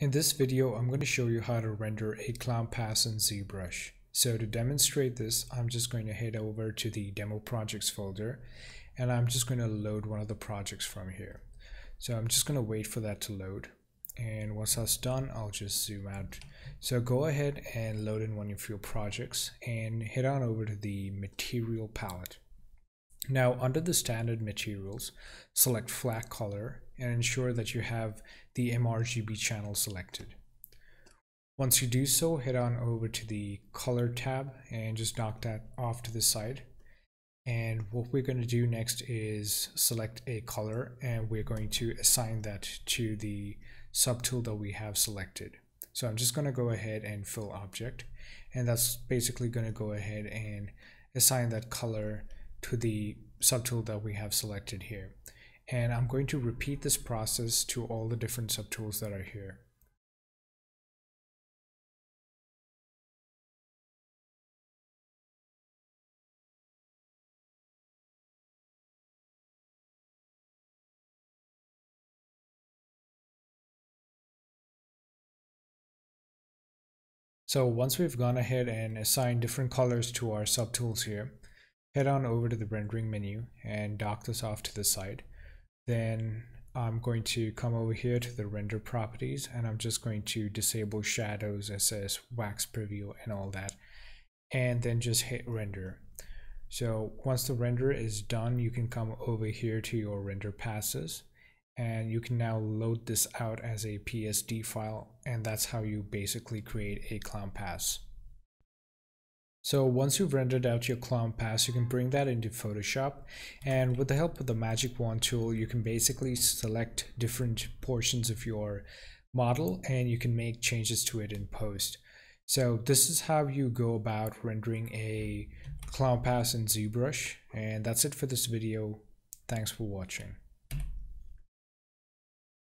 In this video, I'm going to show you how to render a clown pass in ZBrush. So to demonstrate this, I'm just going to head over to the demo projects folder and I'm just going to load one of the projects from here. So I'm just going to wait for that to load. And once that's done, I'll just zoom out. So go ahead and load in one of your projects and head on over to the material palette. Now under the standard materials, select flat color and ensure that you have the mRGB channel selected. Once you do so, head on over to the color tab and just knock that off to the side. And what we're going to do next is select a color and we're going to assign that to the subtool that we have selected. So I'm just going to go ahead and fill object and that's basically going to go ahead and assign that color to the subtool that we have selected here. And I'm going to repeat this process to all the different subtools that are here. So once we've gone ahead and assigned different colors to our subtools here, head on over to the rendering menu and dock this off to the side. Then I'm going to come over here to the render properties and I'm just going to disable shadows, SS, wax preview and all that. And then just hit render. So once the render is done, you can come over here to your render passes and you can now load this out as a PSD file and that's how you basically create a clown pass. So once you've rendered out your clown pass, you can bring that into Photoshop and with the help of the magic wand tool, you can basically select different portions of your model and you can make changes to it in post. So this is how you go about rendering a clown pass in ZBrush and that's it for this video. Thanks for watching.